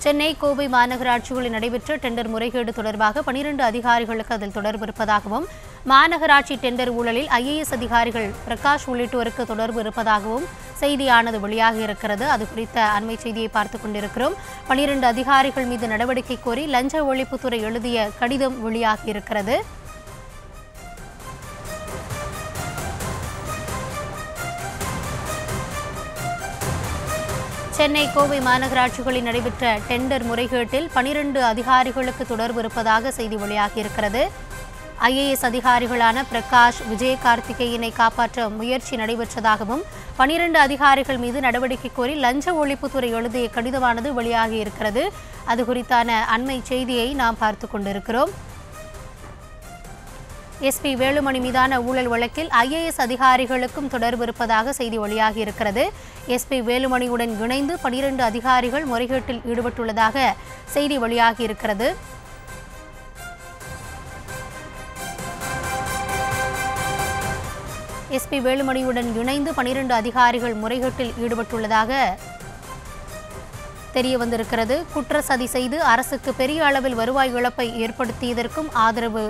சென்னை கோவை மாநகராட்சிகளில் நடைபெற்ற டெண்டர் முறைகேடு தொடர்பாக பனிரெண்டு அதிகாரிகளுக்கு அதில் தொடர்பு இருப்பதாகவும் மாநகராட்சி டெண்டர் ஊழலில் ஐஏஎஸ் அதிகாரிகள் பிரகாஷ் உள்ளிட்டோருக்கு தொடர்பு இருப்பதாகவும் செய்தியானது வெளியாகியிருக்கிறது அது குறித்த அண்மை செய்தியை பார்த்துக் கொண்டிருக்கிறோம். பனிரெண்டு அதிகாரிகள் மீது நடவடிக்கை கோரி லஞ்ச ஒழிப்புத்துறை எழுதிய கடிதம் வெளியாகியிருக்கிறது சென்னை கோவை மாநகராட்சிகளில் நடைபெற்ற டெண்டர் முறைகேட்டில் பனிரெண்டு அதிகாரிகளுக்கு தொடர்பு இருப்பதாக செய்தி வெளியாகியிருக்கிறது. ஐஏஎஸ் அதிகாரிகளான பிரகாஷ் விஜய கார்த்திகேயனை காப்பாற்ற முயற்சி நடைபெற்றதாகவும் பனிரெண்டு அதிகாரிகள் மீது நடவடிக்கை கோரி லஞ்ச ஒழிப்புத்துறை எழுதிய கடிதமானது வெளியாகியிருக்கிறது. அது குறித்தான அண்மை செய்தியை நாம் பார்த்து கொண்டிருக்கிறோம். எஸ்பி வேலுமணி மீதான ஊழல் வழக்கில் ஐஏஎஸ் அதிகாரிகளுக்கும் தொடர்பு இருப்பதாக செய்தி வெளியாகி இருக்கிறது. எஸ்பி வேலுமணியுடன் இணைந்து பனிரெண்டு அதிகாரிகள் முறைகேட்டில் ஈடுபட்டுள்ளதாக செய்தி வெளியாகி இருக்கிறது. எஸ்பி வேலுமணியுடன் இணைந்து பனிரெண்டு அதிகாரிகள் முறைகேட்டில் ஈடுபட்டுள்ளதாக தெரிய வந்திருக்கிறது குற்ற சதி செய்து அரசுக்கு பெரிய அளவில் வருவாய் இழப்பை ஏற்படுத்தியதற்கும் ஆதரவு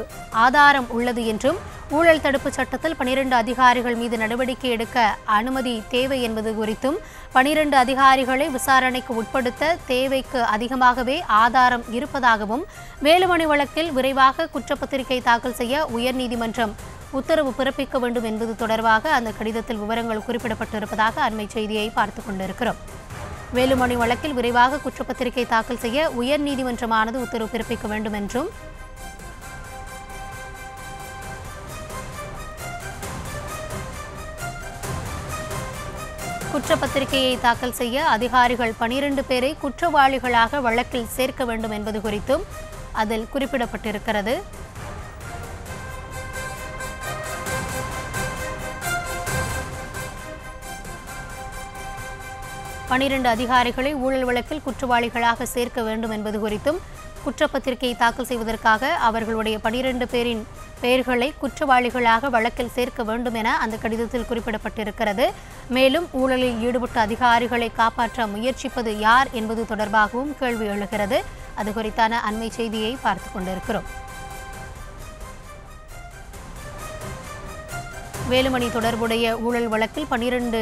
ஆதாரம் உள்ளது என்றும் ஊழல் தடுப்பு சட்டத்தில் பனிரெண்டு அதிகாரிகள் மீது நடவடிக்கை எடுக்க அனுமதி தேவை என்பது குறித்தும் பனிரெண்டு அதிகாரிகளை விசாரணைக்கு உட்படுத்த தேவைக்கு அதிகமாகவே ஆதாரம் இருப்பதாகவும் வேலுமணி வழக்கில் விரைவாக குற்றப்பத்திரிகை தாக்கல் செய்ய உயர்நீதிமன்றம் உத்தரவு பிறப்பிக்க வேண்டும் என்பது தொடர்பாக அந்த கடிதத்தில் விவரங்கள் குறிப்பிடப்பட்டிருப்பதாக அண்மை செய்தியை பார்த்து கொண்டிருக்கிறோம். வேலுமணி வழக்கில் விரைவாக குற்றப்பத்திரிகை தாக்கல் செய்ய உயர்நீதிமன்றமானது உத்தரவு பிறப்பிக்க வேண்டும் என்றும் குற்றப்பத்திரிகையை தாக்கல் செய்ய அதிகாரிகள் பனிரெண்டு பேரை குற்றவாளிகளாக வழக்கில் சேர்க்க வேண்டும் என்பது குறித்தும் அதில் குறிப்பிடப்பட்டிருக்கிறது. பனிரெண்டு அதிகாரிகளை ஊழல் வழக்கில் குற்றவாளிகளாக சேர்க்க வேண்டும் என்பது குறித்தும் குற்றப்பத்திரிகையை தாக்கல் செய்வதற்காக அவர்களுடைய பனிரெண்டு பேரின் பெயர்களை குற்றவாளிகளாக வழக்கில் சேர்க்க வேண்டும் என அந்த கடிதத்தில் குறிப்பிடப்பட்டிருக்கிறது. மேலும் ஊழலில் ஈடுபட்ட அதிகாரிகளை காப்பாற்ற முயற்சிப்பது யார் என்பது தொடர்பாகவும் கேள்வி எழுகிறது. அது குறித்தான அண்மை செய்தியை பார்த்து கொண்டிருக்கிறோம். வேலுமணி தொடர்புடைய ஊழல் வழக்கில் பனிரெண்டு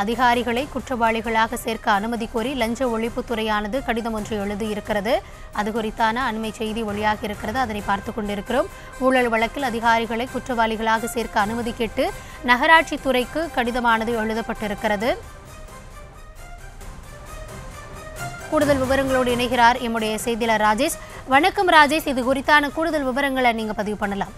அதிகாரிகளை குற்றவாளிகளாக சேர்க்க அனுமதி கோரி லஞ்ச ஒழிப்புத்துறையானது கடிதம் ஒன்று எழுதியிருக்கிறது. அது குறித்தான அண்மை செய்தி வெளியாகியிருக்கிறது அதனை பார்த்து கொண்டிருக்கிறோம். ஊழல் வழக்கில் அதிகாரிகளை குற்றவாளிகளாக சேர்க்க அனுமதி கேட்டு நகராட்சித்துறைக்கு கடிதமானது எழுதப்பட்டிருக்கிறது. கூடுதல் விவரங்களோடு இணைகிறார் எம்முடைய செய்தியாளர் ராஜேஷ். வணக்கம் ராஜேஷ். இது குறித்தான கூடுதல் விவரங்களை நீங்க பதிவு பண்ணலாம்.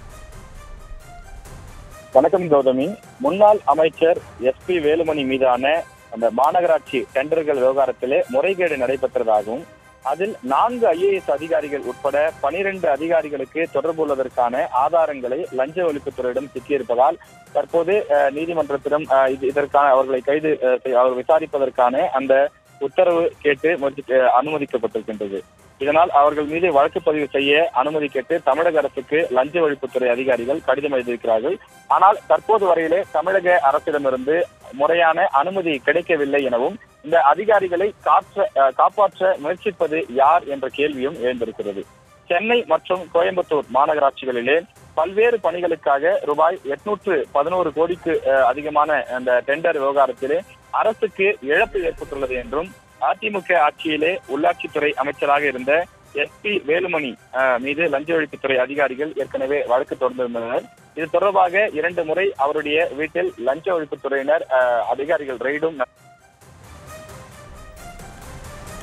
வணக்கம் கௌதமி. முன்னாள் அமைச்சர் எஸ் பி வேலுமணி மீதான அந்த மாநகராட்சி டெண்டர்கள் விவகாரத்திலே முறைகேடு நடைபெற்றதாகவும் அதில் நான்கு ஐஏஎஸ் அதிகாரிகள் உட்பட பனிரெண்டு அதிகாரிகளுக்கு தொடர்பு உள்ளதற்கான ஆதாரங்களை லஞ்ச ஒழிப்புத்துறையிடம் சிக்கியிருப்பதால் தற்போது நீதிமன்றத்திடம் இது- இதற்கான அவர்களை கைது செய்- அவர் விசாரிப்பதற்கான அந்த உத்தரவு கேட்டு முயற்சி- அனுமதிக்கப்பட்டிருக்கின்றது. இதனால் அவர்கள் மீது வழக்கு பதிவு செய்ய அனுமதி கேட்டு தமிழக அரசுக்கு லஞ்ச ஒழிப்புத்துறை அதிகாரிகள் கடிதம் எழுதியிருக்கிறார்கள். ஆனால் தற்போது வரையிலே தமிழக அரசிடமிருந்து முறையான அனுமதி கிடைக்கவில்லை எனவும் இந்த அதிகாரிகளை காற்ற அஹ், காப்பாற்ற முயற்சிப்பது யார் என்ற கேள்வியும் எழுந்திருக்கிறது. சென்னை மற்றும் கோயம்புத்தூர் மாநகராட்சிகளிலே பல்வேறு பணிகளுக்காக ரூபாய் எட்நூற்று பதினோரு கோடிக்கு அஹ், அதிகமான அந்த டெண்டர் விவகாரத்திலே அரசுக்கு இழப்பு ஏற்பட்டுள்ளது என்றும் அதிமுக ஆட்சியிலே உள்ளாட்சித்துறை அமைச்சராக இருந்த எஸ் பி வேலுமணி மீது லஞ்ச ஒழிப்புத்துறை அதிகாரிகள் ஏற்கனவே வழக்கு தொடர்ந்திருந்தனர். இது தொடர்பாக இரண்டு முறை அவருடைய வீட்டில் லஞ்ச ஒழிப்புத்துறையினர் அஹ், அதிகாரிகள் ரெய்டும்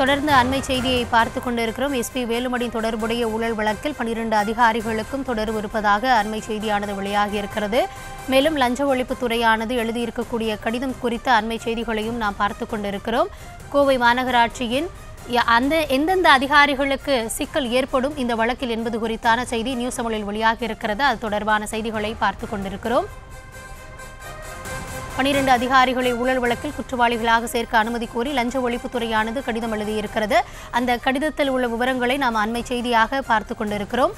தொடர்ந்து அண்மை செய்தியை பார்த்து கொண்டிருக்கிறோம். எஸ்பி வேலுமணி தொடர்புடைய ஊழல் வழக்கில் பனிரெண்டு அதிகாரிகளுக்கும் தொடர்பு இருப்பதாக அண்மை செய்தியானது வெளியாகி இருக்கிறது. மேலும் லஞ்ச ஒழிப்புத்துறையானது எழுதியிருக்கக்கூடிய கடிதம் குறித்த அண்மை செய்திகளையும் நாம் பார்த்து கொண்டிருக்கிறோம். கோவை மாநகராட்சியின் அந்த எந்தெந்த அதிகாரிகளுக்கு சிக்கல் ஏற்படும் இந்த வழக்கில் என்பது குறித்தான செய்தி நியூஸ் தமிழில் வெளியாகி இருக்கிறது. அது தொடர்பான செய்திகளை பார்த்து கொண்டிருக்கிறோம். பனிரெண்டு அதிகாரிகளை ஊழல் வழக்கில் குற்றவாளிகளாக சேர்க்க அனுமதி கோரி லஞ்ச ஒழிப்புத்துறையானது கடிதம் எழுதியிருக்கிறது. அந்த கடிதத்தில் உள்ள விவரங்களை நாம் அண்மை செய்தியாக பார்த்து கொண்டிருக்கிறோம்.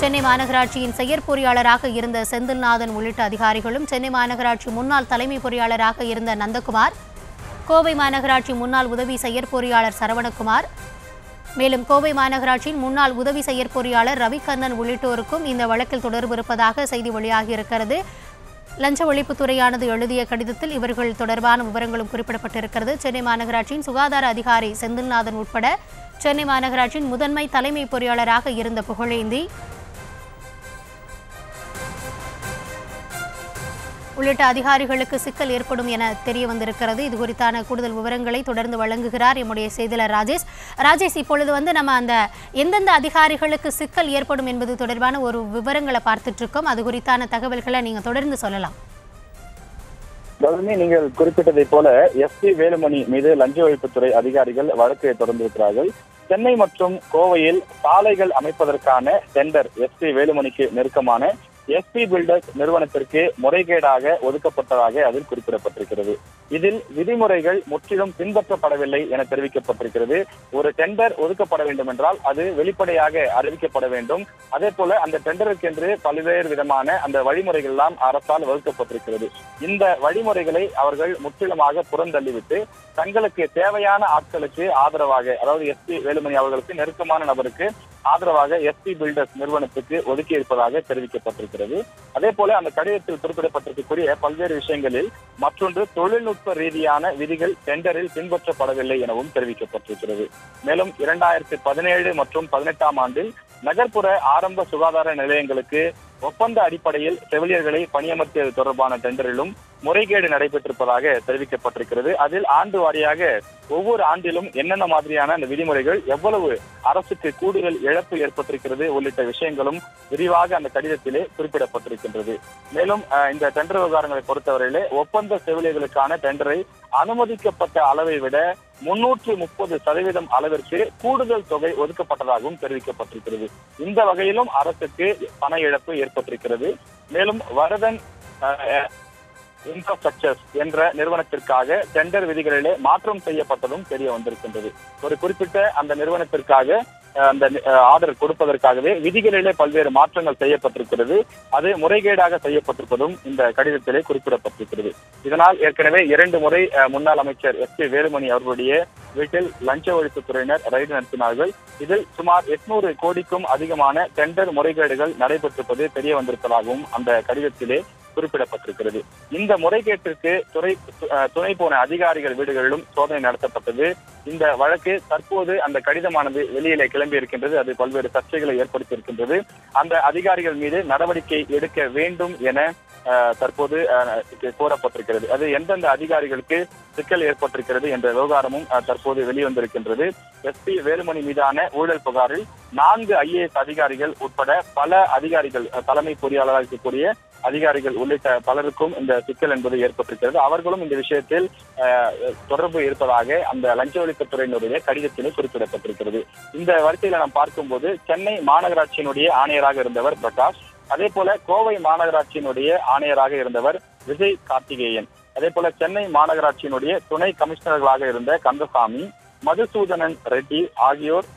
சென்னை மாநகராட்சியின் செயற்பொறியாளராக இருந்த செந்தில்நாதன் உள்ளிட்ட அதிகாரிகளும் சென்னை மாநகராட்சி முன்னாள் தலைமை பொறியாளராக இருந்த நந்தகுமார் கோவை மாநகராட்சி முன்னாள் உதவி செயற்பொறியாளர் சரவணகுமார் மேலும் கோவை மாநகராட்சியின் முன்னாள் உதவி செயற்பொறியாளர் ரவிகண்ணன் உள்ளிட்டோருக்கும் இந்த வழக்கில் தொடர்பு இருப்பதாக செய்தி வெளியாகியிருக்கிறது. லஞ்ச ஒழிப்புத்துறையானது எழுதிய கடிதத்தில் இவர்கள் தொடர்பான விவரங்களும் குறிப்பிடப்பட்டிருக்கிறது. சென்னை மாநகராட்சியின் சுகாதார அதிகாரி செந்தில்நாதன் உட்பட சென்னை மாநகராட்சியின் முதன்மை தலைமை பொறியாளராக இருந்த புகழேந்தி உள்ளிட்ட அதிகாரிகளுக்கு சிக்கல் ஏற்படும் என தெரிய வந்திருக்கிறது இது குறித்தான கூடுதல் விவரங்களை தொடர்ந்து வழங்குகிறார் எம்முடைய செய்தியாளர் ராஜேஷ். ராஜேஷ் இப்பொழுது வந்து நம்ம அந்த எந்தெந்த அதிகாரிகளுக்கு சிக்கல் ஏற்படும் என்பது தொடர்பான ஒரு விவரங்களை பார்த்துட்டு இருக்கோம் அது குறித்தான தகவல்களை நீங்க தொடர்ந்து சொல்லலாம். கௌதமி நீங்கள் குறிப்பிட்டதை போல எஸ்பி வேலுமணி மீது லஞ்ச ஒழிப்புத்துறை அதிகாரிகள் வழக்கு தொடர்ந்திருக்கிறார்கள். சென்னை மற்றும் கோவையில் சாலைகள் அமைப்பதற்கான டெண்டர் எஸ்பி வேலுமணிக்கு நெருக்கமான எஸ்பி பில்டர்ஸ் நிறுவனத்திற்கு முறைகேடாக ஒதுக்கப்பட்டதாக அதில் குறிப்பிடப்பட்டிருக்கிறது. இதில் விதிமுறைகள் முற்றிலும் பின்பற்றப்படவில்லை என தெரிவிக்கப்பட்டிருக்கிறது. ஒரு டெண்டர் ஒதுக்கப்பட வேண்டும் என்றால் அது வெளிப்படையாக அறிவிக்கப்பட வேண்டும். அதே போல அந்த டெண்டருக்கென்று பல்வேறு விதமான அந்த வழிமுறைகள் எல்லாம் அரசால் வகுக்கப்பட்டிருக்கிறது. இந்த வழிமுறைகளை அவர்கள் முற்றிலுமாக புறந்தள்ளிவிட்டு தங்களுக்கு தேவையான ஆட்களுக்கு ஆதரவாக அதாவது எஸ் பி வேலுமணி அவர்களுக்கு நெருக்கமான நபருக்கு ஆதரவாக எஸ்பி பில்டர்ஸ் நிறுவனத்துக்கு ஒதுக்கி இருப்பதாக தெரிவிக்கப்பட்டிருக்கிறது. அதே போல அந்த கடிதத்தில் குறிப்பிடப்பட்டிருக்கக்கூடிய பல்வேறு விஷயங்களில் மற்றொன்று தொழில்நுட்ப ரீதியான விதிகள் டெண்டரில் பின்பற்றப்படவில்லை எனவும் தெரிவிக்கப்பட்டிருக்கிறது. மேலும் இரண்டாயிரத்தி பதினேழு மற்றும் பதினெட்டாம் ஆண்டில் நகர்ப்புற ஆரம்ப சுகாதார நிலையங்களுக்கு ஒப்பந்த அடிப்படையில் செவிலியர்களை பணியமர்த்தியது தொடர்பான டெண்டரிலும் முறைகேடு நடைபெற்றிருப்பதாக தெரிவிக்கப்பட்டிருக்கிறது. அதில் ஆண்டு வாரியாக ஒவ்வொரு ஆண்டிலும் என்னென்ன மாதிரியான அந்த விதிமுறைகள் எவ்வளவு அரசுக்கு கூடுதல் இழப்பு ஏற்பட்டிருக்கிறது உள்ளிட்ட விஷயங்களும் விரிவாக அந்த கடிதத்திலே குறிப்பிடப்பட்டிருக்கின்றது. மேலும் அஹ், இந்த டெண்டர் விவகாரங்களை பொறுத்தவரையிலே ஒப்பந்த செவிலியர்களுக்கான டெண்டரை அனுமதிக்கப்பட்ட அளவை விட முன்னூற்று முப்பது சதவீதம் அளவிற்கு கூடுதல் தொகை ஒதுக்கப்பட்டதாகவும் தெரிவிக்கப்பட்டிருக்கிறது. இந்த வகையிலும் அரசுக்கு பண இழப்பு ஏற்பட்டிருக்கிறது. மேலும் வரதன் இன்ஃப்ராஸ்ட்ரக்சர்ஸ் என்ற நிறுவனத்திற்காக டெண்டர் விதிகளிலே மாற்றம் செய்யப்பட்டதும் தெரிய வந்திருக்கின்றது. ஒரு குறிப்பிட்ட அந்த நிறுவனத்திற்காக அந்த ஆர்டர் கொடுப்பதற்காகவே விதிகளிலே பல்வேறு மாற்றங்கள் செய்யப்பட்டிருக்கிறது. அது முறைகேடாக செய்யப்பட்டிருப்பதும் இந்த கடிதத்திலே குறிப்பிடப்பட்டிருக்கிறது. இதனால் ஏற்கனவே இரண்டு முறை முன்னாள் அமைச்சர் எஸ் பி வேலுமணி அவர்களுடைய வீட்டில் லஞ்ச ஒழிப்புத்துறையினர் ரைடு நடத்தினார்கள். இதில் சுமார் எட்நூறு கோடிக்கும் அதிகமான டெண்டர் முறைகேடுகள் நடைபெற்றிருப்பது தெரிய வந்திருப்பதாகவும் அந்த கடிதத்திலே குறிப்பிடப்பட்டிருக்கிறது. இந்த முறைகேட்டிற்கு துறை துணை போன அதிகாரிகள் வீடுகளிலும் சோதனை நடத்தப்பட்டது. இந்த வழக்கு தற்போது அந்த கடிதமானது வெளியிலே கிளம்பி இருக்கின்றது. அது பல்வேறு சர்ச்சைகளை ஏற்படுத்தி இருக்கின்றது அந்த அதிகாரிகள் மீது நடவடிக்கை எடுக்க வேண்டும் என அஹ், தற்போது அஹ், கோரப்பட்டிருக்கிறது. அது எந்தெந்த அதிகாரிகளுக்கு சிக்கல் ஏற்பட்டிருக்கிறது என்ற விவகாரமும் தற்போது வெளிவந்திருக்கின்றது. எஸ்பி வேலுமணி மீதான ஊழல் புகாரில் நான்கு ஐஏஎஸ் அதிகாரிகள் உட்பட பல அதிகாரிகள் தலைமை பொறியாளராக இருக்கக்கூடிய அதிகாரிகள் உள்ளிட்ட பலருக்கும் இந்த சிக்கல் என்பது ஏற்பட்டிருக்கிறது. அவர்களும் இந்த விஷயத்தில் தொடர்பு இருப்பதாக அந்த லஞ்ச ஒழிப்புத்துறையினுடைய கடிதத்திலே குறிப்பிடப்பட்டிருக்கிறது. இந்த வரிசையில நாம் பார்க்கும்போது சென்னை மாநகராட்சியினுடைய ஆணையராக இருந்தவர் பிரகாஷ் அதே போல கோவை மாநகராட்சியினுடைய ஆணையராக இருந்தவர் விஜய் கார்த்திகேயன் அதே போல சென்னை மாநகராட்சியினுடைய துணை கமிஷனர்களாக இருந்த கந்தசாமி மதுசூதனன் ரெட்டி ஆகியோர்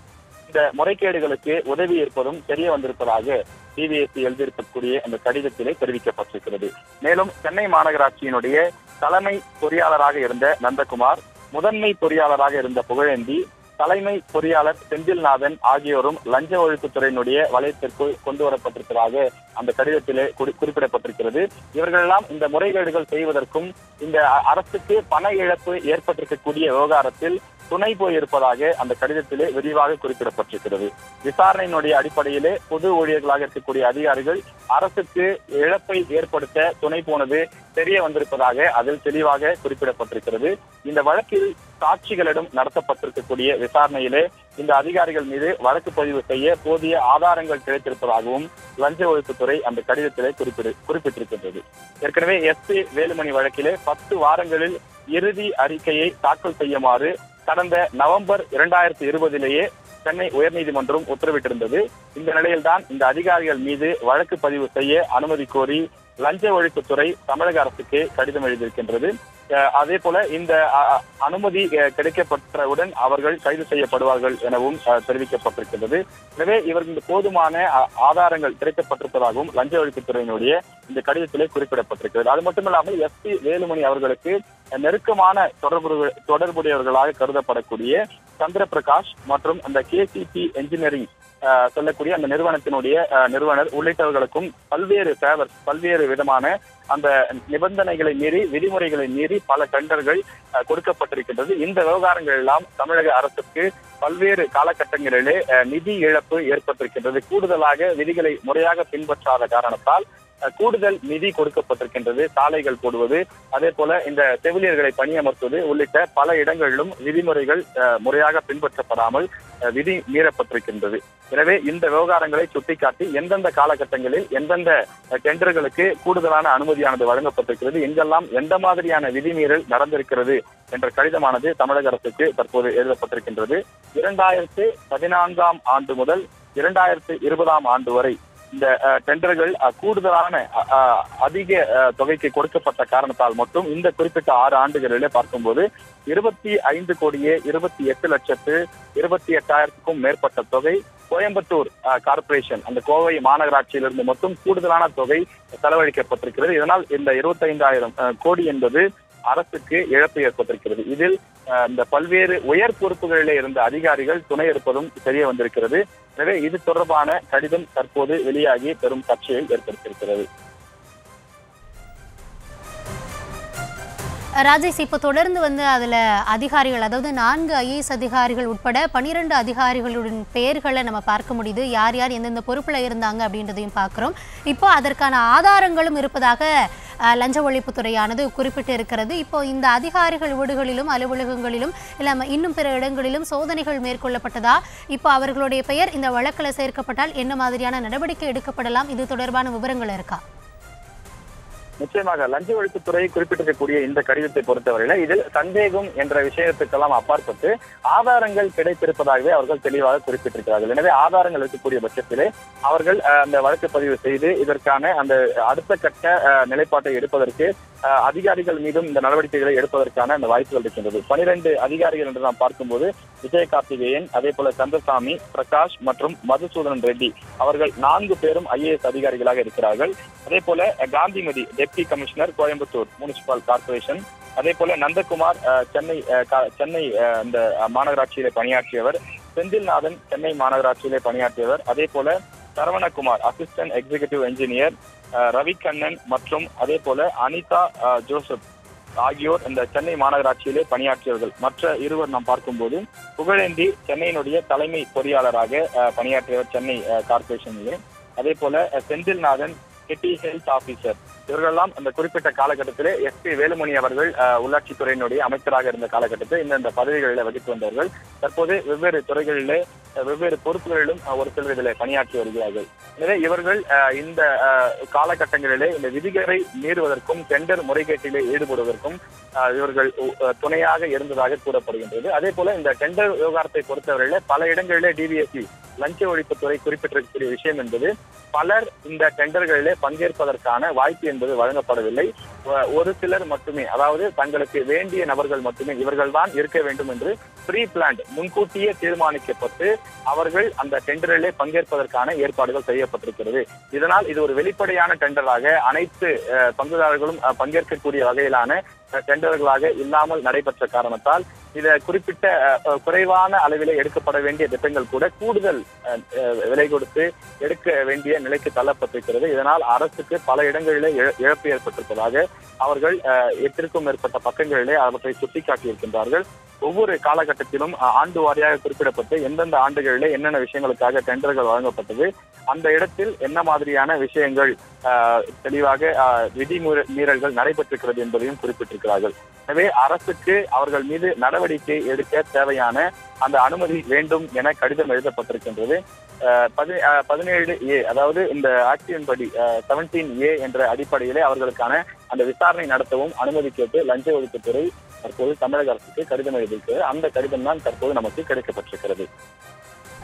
இந்த முறைகேடுகளுக்கு உதவி இருப்பதும் தெரிய வந்திருப்பதாக சிபிஎஸ்இ எழுதியிருக்கக்கூடிய அந்த கடிதத்திலே தெரிவிக்கப்பட்டிருக்கிறது. மேலும் சென்னை மாநகராட்சியினுடைய தலைமை பொறியாளராக இருந்த நந்தகுமார் முதன்மை பொறியாளராக இருந்த புகழேந்தி தலைமை பொறியாளர் செந்தில்நாதன் ஆகியோரும் லஞ்ச ஒழிப்புத்துறையினுடைய வலயத்திற்குள் கொண்டு வரப்பட்டிருப்பதாக அந்த கடிதத்திலே குறி- குறிப்பிடப்பட்டிருக்கிறது. இவர்களெல்லாம் இந்த முறைகேடுகள் செய்வதற்கும் இந்த அரசுக்கு பண இழப்பு ஏற்பட்டிருக்கக்கூடிய விவகாரத்தில் துணை போயிருப்பதாக அந்த கடிதத்திலே விரிவாக குறிப்பிடப்பட்டிருக்கிறது. விசாரணையினுடைய அடிப்படையிலே பொது ஊழியர்களாக இருக்கக்கூடிய அதிகாரிகள் அரசுக்கு இழப்பை ஏற்படுத்த துணை போனது தெரிய வந்திருப்பதாக அதில் தெளிவாக குறிப்பிடப்பட்டிருக்கிறது. இந்த வழக்கில் சாட்சிகளிடம் நடத்தப்பட்டிருக்கக்கூடிய விசாரணையிலே இந்த அதிகாரிகள் மீது வழக்கு பதிவு செய்ய போதிய ஆதாரங்கள் கிடைத்திருப்பதாகவும் லஞ்ச ஒழிப்புத்துறை அந்த கடிதத்திலே குறிப்பிடு குறிப்பிட்டிருக்கின்றது. ஏற்கனவே எஸ் பி வேலுமணி வழக்கிலே பத்து வாரங்களில் இறுதி அறிக்கையை தாக்கல் செய்யுமாறு கடந்த நவம்பர் இரண்டாயிரத்தி இருபதிலேயே சென்னை உயர்நீதிமன்றம் உத்தரவிட்டிருந்தது. இந்த நிலையில்தான் இந்த அதிகாரிகள் மீது வழக்கு பதிவு செய்ய அனுமதி கோரி லஞ்ச ஒழிப்புத்துறை தமிழக அரசுக்கு கடிதம் எழுதியிருக்கின்றது. அதே போல இந்த அனுமதி கிடைக்கப்பட்டவுடன் அவர்கள் கைது செய்யப்படுவார்கள் எனவும் தெரிவிக்கப்பட்டிருக்கிறது எனவே இவர்கள் போதுமான ஆதாரங்கள் கிடைக்கப்பட்டிருப்பதாகவும் லஞ்ச ஒழிப்புத்துறையினுடைய இந்த கடிதத்திலே குறிப்பிடப்பட்டிருக்கிறது. அது மட்டுமில்லாமல் எஸ் பி வேலுமணி அவர்களுக்கு நெருக்கமான தொடர்பு தொடர்புடையவர்களாக கருதப்படக்கூடிய சந்திர பிரகாஷ் மற்றும் அந்த கேசிபி என்ஜினியரிங் சொல்லக்கூடிய அந்த நிறுவனத்தினுடைய நிறுவனர் உள்ளிட்டவர்களுக்கும் பல்வேறு ஃபேவர் பல்வேறு விதமான அந்த நிபந்தனைகளை மீறி விதிமுறைகளை மீறி பல டெண்டர்கள் அஹ், கொடுக்கப்பட்டிருக்கின்றது. இந்த விவகாரங்கள் எல்லாம் தமிழக அரசுக்கு பல்வேறு காலகட்டங்களிலே நிதி இழப்பு ஏற்பட்டிருக்கின்றது. கூடுதலாக விதிகளை முறையாக பின்பற்றாத காரணத்தால் கூடுதல் நிதி கொடுக்கப்பட்டிருக்கின்றது சாலைகள் போடுவது அதே போல இந்த செவிலியர்களை பணியமர்த்துவது உள்ளிட்ட பல இடங்களிலும் விதிமுறைகள் அஹ், முறையாக பின்பற்றப்படாமல் விதி மீறப்பட்டிருக்கின்றது. எனவே இந்த விவகாரங்களை சுட்டிக்காட்டி எந்தெந்த காலகட்டங்களில் எந்தெந்த டெண்டர்களுக்கு கூடுதலான அனுமதியானது வழங்கப்பட்டிருக்கிறது எங்கெல்லாம் எந்த மாதிரியான விதிமீறல் நடந்திருக்கிறது என்ற கடிதமானது தமிழக அரசுக்கு தற்போது எழுதப்பட்டிருக்கின்றது. இரண்டாயிரத்து பதினான்காம் ஆண்டு முதல் இரண்டாயிரத்து இருபதாம் ஆண்டு வரை இந்த டெண்டர்கள் கூடுதலான அதிக தொகைக்கு கொடுக்கப்பட்ட காரணத்தால் மட்டும் இந்த குறிப்பிட்ட ஆறு ஆண்டுகளிலே பார்க்கும்போது இருபத்தி ஐந்து கோடியே இருபத்தி எட்டு லட்சத்து இருபத்தி எட்டாயிரத்துக்கும் மேற்பட்ட தொகை கோயம்புத்தூர் கார்பரேஷன் கார்ப்பரேஷன் அந்த கோவை மாநகராட்சியிலிருந்து மட்டும் கூடுதலான தொகை செலவழிக்கப்பட்டிருக்கிறது. இதனால் இந்த இருபத்தைந்தாயிரம் கோடி என்பது அரசுக்கு இழப்பு ஏற்பட்டிருக்கிறது. இதில் இந்த பல்வேறு உயர் பொறுப்புகளிலே இருந்த அதிகாரிகள் துணை இருப்பதும் தெரிய வந்திருக்கிறது. எனவே இது தொடர்பான கடிதம் தற்போது வெளியாகி பெரும் சர்ச்சையை ஏற்படுத்தியிருக்கிறது. ராஜேஷ் இப்போ தொடர்ந்து வந்து அதில் அதிகாரிகள் அதாவது நான்கு ஐஏஎஸ் அதிகாரிகள் உட்பட பன்னிரெண்டு அதிகாரிகளுடன் பெயர்களை நம்ம பார்க்க முடியுது. யார் யார் எந்தெந்த பொறுப்பில் இருந்தாங்க அப்படின்றதையும் பார்க்குறோம். இப்போ அதற்கான ஆதாரங்களும் இருப்பதாக லஞ்ச ஒழிப்புத்துறையானது குறிப்பிட்டு இருக்கிறது. இப்போ இந்த அதிகாரிகள் வீடுகளிலும் அலுவலகங்களிலும் இல்லாமல் இன்னும் பிற இடங்களிலும் சோதனைகள் மேற்கொள்ளப்பட்டதா? இப்போ அவர்களுடைய பெயர் இந்த வழக்கில் சேர்க்கப்பட்டால் என்ன மாதிரியான நடவடிக்கை எடுக்கப்படலாம்? இது தொடர்பான விவரங்கள் இருக்கா? நிச்சயமாக லஞ்ச ஒழிப்புத்துறை குறிப்பிட்டிருக்கக்கூடிய இந்த கடிதத்தை பொறுத்தவரையில இதில் சந்தேகம் என்ற விஷயத்துக்கெல்லாம் அப்பாற்பட்டு ஆதாரங்கள் கிடைத்திருப்பதாகவே அவர்கள் தெளிவாக குறிப்பிட்டிருக்கிறார்கள். எனவே ஆதாரங்கள் இருக்கக்கூடிய பட்சத்திலே அவர்கள் அந்த வழக்கு பதிவு செய்து இதற்கான அந்த அடுத்த கட்ட நிலைப்பாட்டை எடுப்பதற்கு அதிகாரிகள் மீதும் இந்த நடவடிக்கைகளை எடுப்பதற்கான அந்த வாய்ப்புகள் இருக்கின்றது. பனிரெண்டு அதிகாரிகள் என்று நாம் பார்க்கும்போது விஜய கார்த்திகேயன் அதே போல கந்தசாமி பிரகாஷ் மற்றும் மதுசூதனன் ரெட்டி அவர்கள் நான்கு பேரும் ஐஏஎஸ் அதிகாரிகளாக இருக்கிறார்கள். அதே போல Gandhimathi deputy commissioner Coimbatore municipal corporation அதே போல நந்தகுமார் சென்னை சென்னை இந்த அந்த மாநகராட்சியிலே பணியாற்றியவர். செந்தில்நாதன் சென்னை மாநகராட்சியிலே பணியாற்றியவர். அதே போல Saravanakumar assistant executive engineer Ravikannan மற்றும் அதே போல அனிதா ஜோசப் ஆகியோர் இந்த சென்னை மாநகராட்சியிலே பணியாற்றியவர்கள். மற்ற இருவர் நாம் பார்க்கும்போது புகழேந்தி சென்னையினுடைய தலைமை பொறியாளராக பணியாற்றியவர் சென்னை கார்பரேஷனிலே கார்ப்பரேஷனிலே. அதே போல செந்தில்நாதன் சிட்டி ஹெல்த் ஆபீசர் இவர்களெல்லாம் அந்த குறிப்பிட்ட காலகட்டத்திலே எஸ்பி வேலுமணி அவர்கள் உள்ளாட்சித்துறையினுடைய அமைச்சராக இருந்த காலகட்டத்தில் இந்தந்த பதவிகளில் வகித்து வந்தவர்கள். தற்போது வெவ்வேறு துறைகளிலே வெவ்வேறு பொறுப்புகளிலும் ஒரு சிலர் இதில் பணியாற்றி வருகிறார்கள். எனவே இவர்கள் அஹ், இந்த காலகட்டங்களிலே இந்த விதிகளை மீறுவதற்கும் டெண்டர் முறைகேட்டிலே ஈடுபடுவதற்கும் அஹ், இவர்கள் துணையாக இருந்ததாக கூறப்படுகின்றது. அதே போல இந்த டெண்டர் விவகாரத்தை பொறுத்தவரையில பல இடங்களிலே டிபிஎஸ்சி லஞ்ச ஒழிப்புத்துறை குறிப்பிட்டிருக்கக்கூடிய விஷயம் என்பது பலர் இந்த டெண்டர்களிலே பங்கேற்பதற்கான வாய்ப்பு என்பது வழங்கப்படவில்லை. ஒரு சிலர் மட்டுமே அதாவது தங்களுக்கு வேண்டிய நபர்கள் மட்டுமே இவர்கள்தான் இருக்க வேண்டும் என்று ப்ரீ பிளான்ட் முன்கூட்டியே தீர்மானிக்கப்பட்டு அவர்கள் அந்த டெண்டரிலே பங்கேற்பதற்கான ஏற்பாடுகள் செய்யப்பட்டிருக்கிறது. இதனால் இது ஒரு வெளிப்படையான டெண்டராக அனைத்து பங்குதாரர்களும் பங்கேற்கக்கூடிய வகையிலான டெண்டர்களாக இல்லாமல் நடைபெற்ற காரணத்தால் இத குறிப்பிட்ட குறைவான அளவிலே எடுக்கப்பட வேண்டிய திட்டங்கள் கூட கூடுதல் விலை கொடுத்து எடுக்க வேண்டிய நிலைக்கு தள்ளப்பட்டிருக்கிறது. இதனால் அரசுக்கு பல இடங்களிலே இழப்பு ஏற்பட்டிருப்பதாக அவர்கள் எட்டிற்கும் மேற்பட்ட பக்கங்களிலே அவற்றை சுட்டிக்காட்டியிருக்கின்றார்கள். ஒவ்வொரு காலகட்டத்திலும் ஆண்டு வாரியாக குறிப்பிடப்பட்டு எந்தெந்த ஆண்டுகளிலே என்னென்ன விஷயங்களுக்காக டெண்டர்கள் வழங்கப்பட்டது அந்த இடத்தில் என்ன மாதிரியான விஷயங்கள் தெளிவாக அஹ், விதி மீறல்கள் நடைபெற்றிருக்கிறது என்பதையும் குறிப்பிட்டிருக்கிறார்கள். எனவே அரசுக்கு அவர்கள் மீது நடவடிக்கை எடுக்க தேவையான அந்த அனுமதி வேண்டும் என கடிதம் எழுதப்பட்டிருக்கின்றது. பதினேழு ஏ அதாவது இந்த ஆக்டின் படி செவன்டீன் ஏ என்ற அடிப்படையிலே அவர்களுக்கான அந்த விசாரணை நடத்தவும் அனுமதி கேட்டு லஞ்ச ஒழிப்புத்துறை தற்போது தமிழக அரசுக்கு கடிதம் எழுதியிருக்கிறது அந்த கடிதம் தான் தற்போது நமக்கு கிடைக்கப்பட்டிருக்கிறது.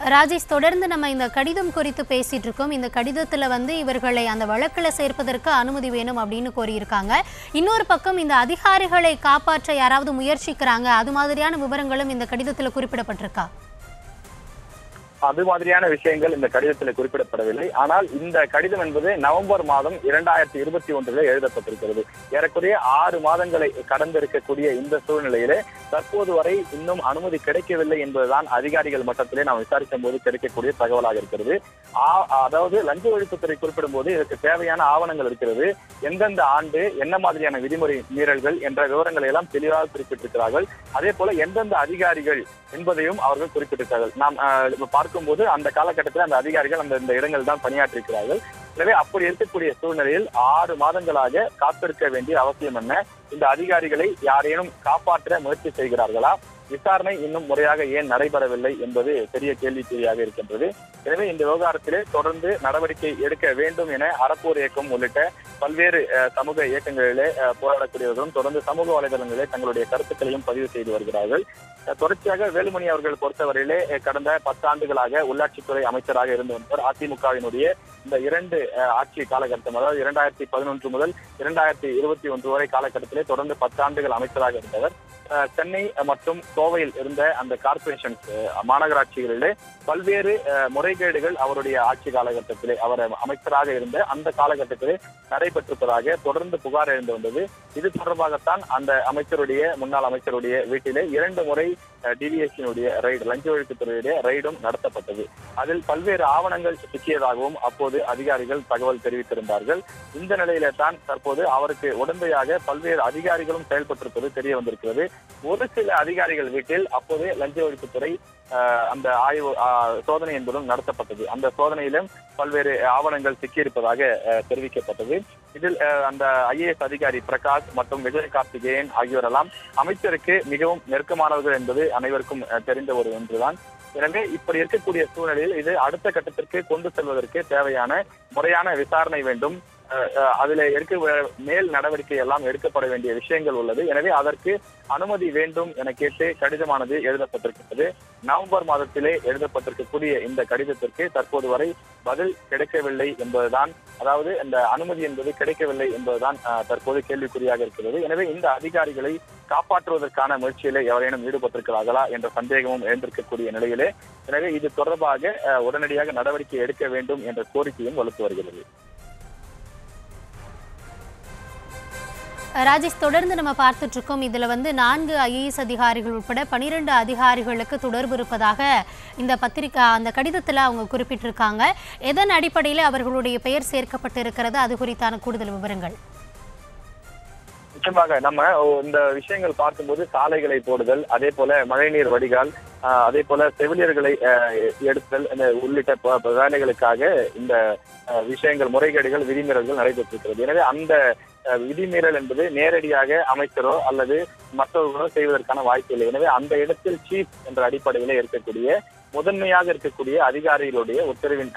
ராஜேஷ் தொடர்ந்து நம்ம இந்த கடிதம் குறித்து பேசிட்டு இருக்கோம். இந்த கடிதத்துல வந்து இவர்களை அந்த வழக்குல சேர்ப்பதற்கு அனுமதி வேணும் அப்படின்னு கோரியிருக்காங்க. இன்னொரு பக்கம் இந்த அதிகாரிகளை காப்பாற்ற யாராவது முயற்சிக்கிறாங்க. அது மாதிரியான விவரங்களும் இந்த கடிதத்துல குறிப்பிடப்பட்டிருக்கா? அது மாதிரியான விஷயங்கள் இந்த கடிதத்தில் குறிப்பிடப்படவில்லை. ஆனால் இந்த கடிதம் என்பது நவம்பர் மாதம் இரண்டாயிரத்தி இருபத்தி ஒன்றில் எழுதப்பட்டிருக்கிறது. ஏறக்குறைய ஆறு மாதங்களை கடந்திருக்கக்கூடிய இந்த சூழ்நிலையிலே தற்போது வரை இன்னும் அனுமதி கிடைக்கவில்லை என்பதுதான் அதிகாரிகள் மட்டத்திலே நாம் விசாரிக்கும் போது கிடைக்கக்கூடிய தகவலாக இருக்கிறது. அதாவது லஞ்ச ஒழிப்புத்துறை குறிப்பிடும் போது இதற்கு தேவையான ஆவணங்கள் இருக்கிறது. எந்தெந்த ஆண்டு என்ன மாதிரியான விதிமுறை மீறல்கள் என்ற விவரங்களை எல்லாம் தெளிவாக குறிப்பிட்டிருக்கிறார்கள். அதே போல எந்தெந்த அதிகாரிகள் என்பதையும் அவர்கள் குறிப்பிட்டிருக்கிறார்கள். நாம் ஆஹ், பார்க்கும்போது அந்த காலகட்டத்தில் அந்த அதிகாரிகள் அந்த இந்த இடங்கள் தான் பணியாற்றிருக்கிறார்கள் எனவே அப்படி இருக்கக்கூடிய சூழ்நிலையில் ஆறு மாதங்களாக காத்திருக்க வேண்டிய அவசியம் என்ன? இந்த அதிகாரிகளை யாரேனும் காப்பாற்ற முயற்சி செய்கிறார்களா? விசாரணை இன்னும் முறையாக ஏன் நடைபெறவில்லை என்பது பெரிய கேள்விக்குறியாக இருக்கின்றது. எனவே இந்த விவகாரத்திலே தொடர்ந்து நடவடிக்கை எடுக்க வேண்டும் என அறப்போர் இயக்கம் உள்ளிட்ட பல்வேறு சமூக இயக்கங்களிலே போராடக்கூடியவர்களும் தொடர்ந்து சமூக வலைதளங்களிலே தங்களுடைய கருத்துக்களையும் பதிவு செய்து வருகிறார்கள். தொடர்ச்சியாக வேலுமணி அவர்கள் பொறுத்தவரையிலே கடந்த பத்தாண்டுகளாக உள்ளாட்சித்துறை அமைச்சராக இருந்து வந்தவர். அதிமுகவினுடைய இந்த இரண்டு ஆட்சி காலகட்டம் அதாவது இரண்டாயிரத்தி பதினொன்று முதல் இரண்டாயிரத்தி இருபத்தி ஒன்று வரை காலகட்டத்திலே தொடர்ந்து பத்தாண்டுகள் அமைச்சராக இருந்தவர். சென்னை மற்றும் கோவையில் இருந்த அந்த கார்பரேஷன் மாநகராட்சிகளிலே பல்வேறு முறைகேடுகள் அவருடைய ஆட்சி காலகட்டத்திலே அவர் அமைச்சராக இருந்த அந்த காலகட்டத்திலே நடைபெற்றிருப்பதாக தொடர்ந்து புகார் எழுந்து வந்தது. இது தொடர்பாகத்தான் அந்த அமைச்சருடைய முன்னாள் அமைச்சருடைய வீட்டிலே இரண்டு முறை டிவிஎஸ்சியினுடைய ரைடு லஞ்ச ஒழிப்புத்துறையுடைய ரைடும் நடத்தப்பட்டது. அதில் பல்வேறு ஆவணங்கள் சிக்கியதாகவும் அப்போது அதிகாரிகள் தகவல் தெரிவித்திருந்தார்கள். இந்த நிலையில தான் தற்போது அவருக்கு உடந்தையாக பல்வேறு அதிகாரிகளும் செயல்பட்டிருப்பது தெரிய வந்திருக்கிறது. ஒரு சில அதிகாரிகள் வீட்டில் அப்போது லஞ்ச ஒழிப்புத்துறை அந்த ஆய்வு சோதனை என்பதும் நடத்தப்பட்டது. அந்த சோதனையிலும் பல்வேறு ஆவணங்கள் சிக்கியிருப்பதாக தெரிவிக்கப்பட்டது. இதில் அஹ், அந்த ஐஏஎஸ் அதிகாரி பிரகாஷ் மற்றும் விஜய் கார்த்திகேயன் ஆகியோரெல்லாம் அமைச்சருக்கு மிகவும் நெருக்கமானவர்கள் என்பது அனைவருக்கும் தெரிந்த ஒரு ஒன்றுதான். எனவே இப்படி இருக்கக்கூடிய சூழ்நிலையில் இது அடுத்த கட்டத்திற்கு கொண்டு செல்வதற்கு தேவையான முறையான விசாரணை வேண்டும். அதுல எடுக்க மேல் நடவடிக்கை எல்லாம் எடுக்கப்பட வேண்டிய விஷயங்கள் உள்ளது. எனவே அதற்கு அனுமதி வேண்டும் என கேட்டு கடிதமானது எழுதப்பட்டிருக்கிறது நவம்பர் மாதத்திலே எழுதப்பட்டிருக்கக்கூடிய இந்த கடிதத்திற்கு தற்போது வரை பதில் கிடைக்கவில்லை என்பதுதான் அதாவது இந்த அனுமதி என்பது கிடைக்கவில்லை என்பதுதான் தற்போது கேள்விக்குறியாக இருக்கிறது. எனவே இந்த அதிகாரிகளை காப்பாற்றுவதற்கான முயற்சியிலே எவரேனும் ஈடுபட்டிருக்கிறார்களா என்ற சந்தேகமும் எழுந்திருக்கக்கூடிய நிலையிலே எனவே இது தொடர்பாக உடனடியாக நடவடிக்கை எடுக்க வேண்டும் என்ற கோரிக்கையும் வலுத்து வருகிறது. ராஜேஷ் தொடர்ந்து நம்ம பார்த்துட்டு இருக்கோம். இதுல வந்து நான்கு ஐஏஎஸ் அதிகாரிகள் உட்பட பனிரெண்டு அதிகாரிகளுக்கு தொடர்பு இருப்பதாக இந்த பத்திரிக்கை அந்த கடிதத்துல அவங்க குறிப்பிட்டிருக்காங்க. எதன் அடிப்படையில் அவர்களுடைய பெயர் சேர்க்கப்பட்டு இருக்கிறது? அது குறித்தான கூடுதல் விவரங்கள். நிச்சயமாக நம்ம இந்த விஷயங்கள் பார்க்கும்போது சாலைகளை போடுதல் அதே போல மழைநீர் வடிகால் ஆஹ், அதே போல செவிலியர்களை எடுத்தல் உள்ளிட்ட வேலைகளுக்காக இந்த ஆஹ், விஷயங்கள் முறைகேடுகள் விதிமீறல்கள் நடைபெற்றிருக்கிறது. எனவே அந்த விதிமீறல் என்பது நேரடியாக அமைச்சரோ அல்லது மற்றவர்களோ செய்வதற்கான வாய்ப்பு இல்லை. எனவே அந்த இடத்தில் சீஃப் என்ற அடிப்படையில் இருக்கக்கூடிய முதன்மையாக இருக்கக்கூடிய அதிகாரிகளுடைய உத்தரவின்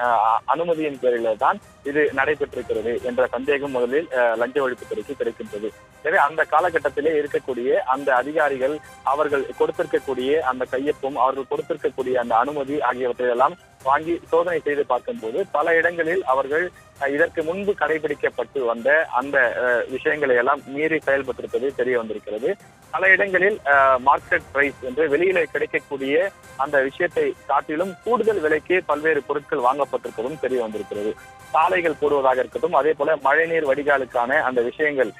அனுமதியின் பேரில் தான் இது நடைபெற்றிருக்கிறது என்ற சந்தேகம் முதலில் லஞ்ச ஒழிப்புத்துறைக்கு கிடைக்கின்றது. எனவே அந்த காலகட்டத்திலே இருக்கக்கூடிய அந்த அதிகாரிகள் அவர்கள் கொடுத்திருக்கக்கூடிய அந்த கையொப்பம் அவர்கள் கொடுத்திருக்கக்கூடிய அந்த அனுமதி ஆகியவற்றை எல்லாம் வாங்கி சோதனை செய்து பார்க்கும்போது பல இடங்களில் அவர்கள் இதற்கு முன்பு கடைபிடிக்கப்பட்டு வந்த அந்த விஷயங்களை எல்லாம் மீறி செயல்பட்டிருப்பது தெரிய வந்திருக்கிறது. பல இடங்களில் மார்க்கெட் பிரைஸ் என்று வெளியில கிடைக்கக்கூடிய அந்த விஷயத்தை காட்டிலும் கூடுதல் விலைக்கு பல்வேறு பொருட்கள் வாங்கப்பட்டிருப்பதும் தெரிய வந்திருக்கிறது. சாலைகள் போடுவதாக இருக்கட்டும் அதே போல மழைநீர் வடிகாலுக்கான அந்த விஷயங்கள்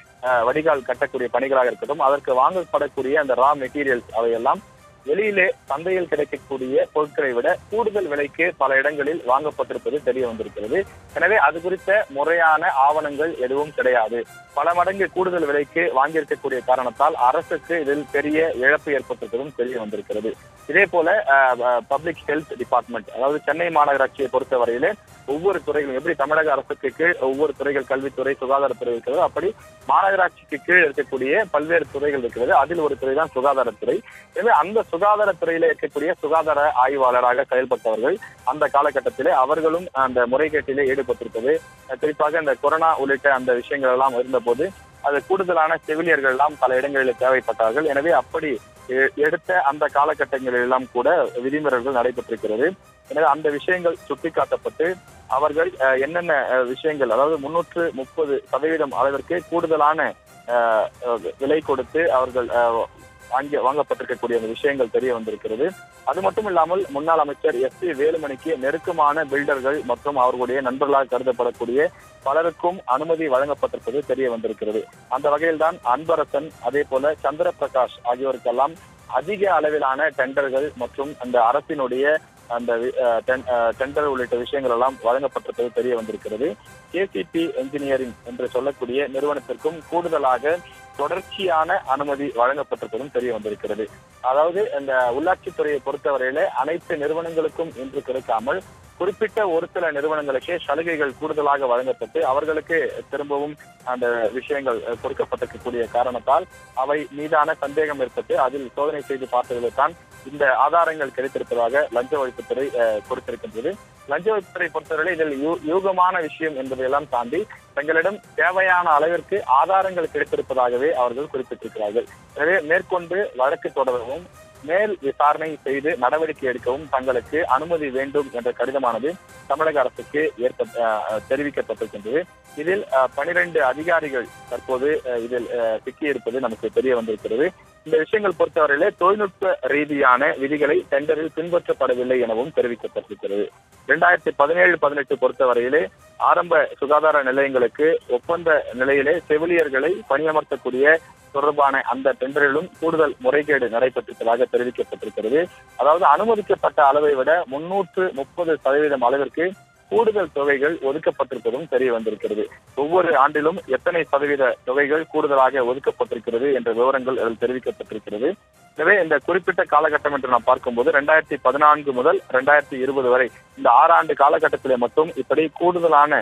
வடிகால் கட்டக்கூடிய பணிகளாக இருக்கட்டும் அதற்கு வாங்கப்படக்கூடிய அந்த ரா மெட்டீரியல்ஸ் அவையெல்லாம் வெளியிலே சந்தையில் கிடைக்கக்கூடிய பொருட்களை விட கூடுதல் விலைக்கு பல இடங்களில் வாங்கப்பட்டிருப்பது தெரிய வந்திருக்கிறது. எனவே அது குறித்த முறையான ஆவணங்கள் எதுவும் கிடையாது. பல மடங்கு கூடுதல் விலைக்கு வாங்கியிருக்கக்கூடிய காரணத்தால் அரசுக்கு இதில் பெரிய இழப்பு ஏற்பட்டிருப்பதும் தெரிய வந்திருக்கிறது. இதே போல பப்ளிக் ஹெல்த் டிபார்ட்மெண்ட் அதாவது சென்னை மாநகராட்சியை பொறுத்தவரையிலே ஒவ்வொரு துறைகளும் எப்படி தமிழக அரசுக்கு கீழ் ஒவ்வொரு துறைகள் கல்வித்துறை சுகாதாரத்துறை இருக்கிறதோ அப்படி மாநகராட்சிக்கு கீழ் இருக்கக்கூடிய பல்வேறு துறைகள் இருக்கிறது. அதில் ஒரு துறை தான் சுகாதாரத்துறை எனவே அந்த சுகாதாரத்துறையில இருக்கக்கூடிய சுகாதார ஆய்வாளராக செயல்பட்டவர்கள் அந்த காலகட்டத்திலே அவர்களும் அந்த முறைகேட்டிலே ஈடுபட்டிருப்பது குறிப்பாக இந்த கொரோனா உள்ளிட்ட அந்த விஷயங்கள் எல்லாம் போது அது கூடுதலான செவிலியர்கள் எல்லாம் பல இடங்களில் தேவைப்பட்டார்கள். எனவே அப்படி எடுத்த அந்த காலகட்டங்களில் எல்லாம் கூட விதிமுறைகள் நடைபெற்றிருக்கிறது. எனவே அந்த விஷயங்கள் சுட்டிக்காட்டப்பட்டு அவர்கள் என்னென்ன விஷயங்கள் அதாவது முன்னூற்று முப்பது சதவீதம் அளவிற்கு கூடுதலான அஹ், விலை கொடுத்து அவர்கள் அஹ், வாங்கி வாங்கப்பட்டிருக்கக்கூடிய அந்த விஷயங்கள் தெரிய வந்திருக்கிறது. அது மட்டும் இல்லாமல் முன்னாள் அமைச்சர் எஸ் பி வேலுமணிக்கு நெருக்கமான பில்டர்கள் மற்றும் அவர்களுடைய நண்பர்களாக கருதப்படக்கூடிய பலருக்கும் அனுமதி வழங்கப்பட்டிருப்பது தெரிய வந்திருக்கிறது. அந்த வகையில் தான் அன்பரசன் அதே போல சந்திர பிரகாஷ் ஆகியோருக்கெல்லாம் அதிக அளவிலான டெண்டர்கள் மற்றும் அந்த அரசினுடைய அந்த அஹ், டென்- அஹ், டெண்டர் உள்ளிட்ட விஷயங்கள் எல்லாம் வழங்கப்பட்டிருப்பது தெரிய வந்திருக்கிறது. கேசிபி என்ஜினியரிங் என்று சொல்லக்கூடிய நிறுவனத்திற்கும் கூடுதலாக தொடர்ச்சியான அனுமதி வழங்கப்பட்டிருப்பதும் தெரிய வந்திருக்கிறது. அதாவது இந்த உள்ளாட்சித்துறையை பொறுத்தவரையில அனைத்து நிறுவனங்களுக்கும் இன்று கிடைக்காமல் குறிப்பிட்ட ஒரு சில நிறுவனங்களுக்கே சலுகைகள் கூடுதலாக வழங்கப்பட்டு அவர்களுக்கு திரும்பவும் அந்த விஷயங்கள் கொடுக்கப்பட்டிருக்கக்கூடிய காரணத்தால் அவை மீதான சந்தேகம் ஏற்பட்டு அதில் சோதனை செய்து பார்த்ததில்தான் இந்த ஆதாரங்கள் கிடைத்திருப்பதாக லஞ்ச ஒழிப்புத்துறை கொடுத்திருக்கின்றது. லஞ்ச ஒழிப்புத்துறை பொறுத்தவரை இதில் யூ- யூகமான விஷயம் என்பதையெல்லாம் தாண்டி தங்களிடம் தேவையான அளவிற்கு ஆதாரங்கள் கிடைத்திருப்பதாகவே அவர்கள் குறிப்பிட்டிருக்கிறார்கள். எனவே மேற்கொண்டு வழக்கு தொடரவும் மேல் விசாரணை செய்து நடவடிக்கை எடுக்கவும் தங்களுக்கு அனுமதி வேண்டும் என்ற கடிதமானது தமிழக அரசுக்கு ஏற்ப அஹ், தெரிவிக்கப்பட்டிருக்கின்றது. இதில் பனிரெண்டு அதிகாரிகள் தற்போது அஹ், இதில் அஹ், சிக்கியிருப்பது நமக்கு தெரிய வந்திருக்கிறது. இந்த விஷயங்கள் பொறுத்தவரையிலே தொழில்நுட்ப ரீதியான விதிகளை டெண்டரில் பின்பற்றப்படவில்லை எனவும் தெரிவிக்கப்பட்டிருக்கிறது. இரண்டாயிரத்தி பதினேழு பதினெட்டு பொறுத்தவரையிலே ஆரம்ப சுகாதார நிலையங்களுக்கு ஒப்பந்த நிலையிலே செவிலியர்களை பணியமர்த்தக்கூடிய தொடர்பான அந்த டெண்டரிலும் கூடுதல் முறைகேடு நடைபெற்றிருப்பதாக தெரிவிக்கப்பட்டிருக்கிறது. அதாவது அனுமதிக்கப்பட்ட அளவை விட முன்னூற்று முப்பது சதவீதம் அளவிற்கு கூடுதல் தொகைகள் ஒதுக்கப்பட்டிருப்பதும் தெரிய வந்திருக்கிறது. ஒவ்வொரு ஆண்டிலும் எத்தனை சதவீத தொகைகள் கூடுதலாக ஒதுக்கப்பட்டிருக்கிறது என்ற விவரங்கள் அதில் தெரிவிக்கப்பட்டிருக்கிறது. எனவே இந்த குறிப்பிட்ட காலகட்டம் என்று நாம் பார்க்கும்போது ரெண்டாயிரத்தி பதினான்கு முதல் ரெண்டாயிரத்தி இருபது வரை இந்த ஆறாண்டு காலகட்டத்திலே மட்டும் இப்படி கூடுதலான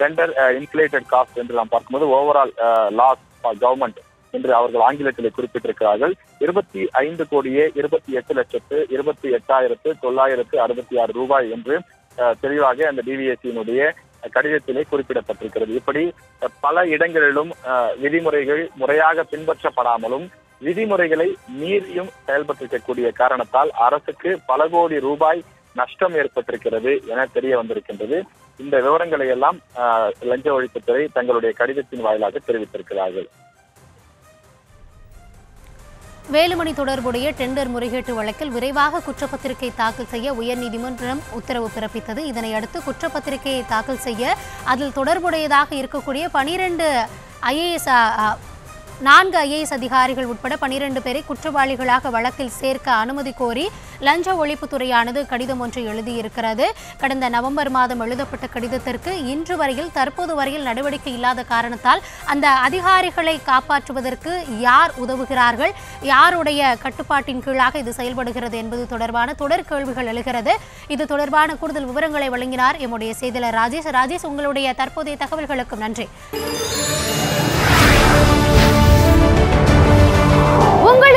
டெண்டர் இன்ஃபிளேட்டட் காஸ்ட் என்று நாம் பார்க்கும்போது ஓவரால் லாஸ் கவர்மெண்ட் என்று அவர்கள் ஆங்கிலத்தில் குறிப்பிட்டிருக்கிறார்கள். இருபத்தி ஐந்து கோடியே இருபத்தி எட்டு லட்சத்து இருபத்தி எட்டாயிரத்து தொள்ளாயிரத்து அறுபத்தி ஆறு ரூபாய் என்று தெளிவாக அந்த டிவிஎஸ்சியினுடைய கடிதத்திலே குறிப்பிடப்பட்டிருக்கிறது. இப்படி பல இடங்களிலும் விதிமுறைகள் முறையாக பின்பற்றப்படாமலும் விதிமுறைகளை மீறியும் செயல்பட்டிருக்கக்கூடிய காரணத்தால் அரசுக்கு பல கோடி ரூபாய் நஷ்டம் ஏற்பட்டிருக்கிறது என தெரிய வந்திருக்கின்றது. இந்த விவரங்களை எல்லாம் அஹ், லஞ்ச ஒழிப்புத்துறை தங்களுடைய கடிதத்தின் வாயிலாக தெரிவித்திருக்கிறார்கள். வேலுமணி தொடர்புடைய டெண்டர் முறைகேட்டு வழக்கில் விரைவாக குற்றப்பத்திரிகை தாக்கல் செய்ய உயர்நீதிமன்றம் உத்தரவு பிறப்பித்தது. இதனையடுத்து குற்றப்பத்திரிகையை தாக்கல் செய்ய அதில் தொடர்புடையதாக இருக்கக்கூடிய பனிரெண்டு ஐஏஎஸ் நான்கு ஐஏஎஸ் அதிகாரிகள் உட்பட பனிரெண்டு பேரை குற்றவாளிகளாக வழக்கில் சேர்க்க அனுமதி கோரி லஞ்ச ஒழிப்புத்துறையானது கடிதம் ஒன்று எழுதியிருக்கிறது. கடந்த நவம்பர் மாதம் எழுதப்பட்ட கடிதத்திற்கு இன்று வரையில் தற்போது வரையில் நடவடிக்கை இல்லாத காரணத்தால் அந்த அதிகாரிகளை காப்பாற்றுவதற்கு யார் உதவுகிறார்கள் யாருடைய கட்டுப்பாட்டின் கீழாக இது செயல்படுகிறது என்பது தொடர்பான தொடர் கேள்விகள் எழுகிறது. இது தொடர்பான கூடுதல் விவரங்களை வழங்கினார் எம்முடைய செய்தியாளர் ராஜேஷ். ராஜேஷ் உங்களுடைய தற்போதைய தகவல்களுக்கும் நன்றி.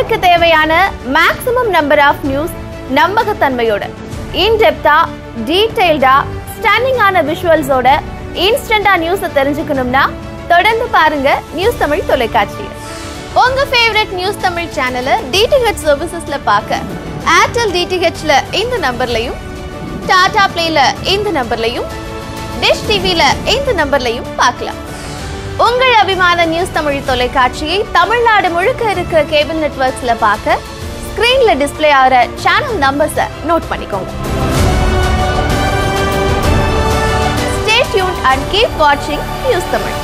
உங்களுக்கு தேவையான மேக்ஸிமம் நம்பர் ஆஃப் நியூஸ் நம்பகத்தன்மையோட இன்டெப்தா டீடைல்டா ஸ்டன்னிங்கான விஷுவல்ஸோட இன்ஸ்டண்டா நியூஸை தெரிஞ்சுக்கணும்னா தொடர்ந்து பாருங்க நியூஸ் தமிழ் தொலைக்காட்சி உங்க ஃபேவரட் நியூஸ் தமிழ் சேனலை டிடிஹெச் சர்வீசஸ்ல பார்க்க ஏர்டெல் டிடிஹெச்ல இந்த நம்பர்லையும் டாடா பிளேல இந்த நம்பர்லையும் டிஷ் டிவில இந்த நம்பர்லையும் பார்க்கலாம். உங்கள் அபிமான நியூஸ் தமிழ் தொலைக்காட்சியை தமிழ்நாடு முழுக்க இருக்க கேபிள் நெட்வொர்க்ஸ்ல பார்க்க ஸ்கிரீன்ல டிஸ்ப்ளே ஆகிற சேனல் நம்பர்ஸை நோட் பண்ணிக்கோங்க. ஸ்டே டியூன் அண்ட் கீப் வாட்சிங் நியூஸ் தமிழ்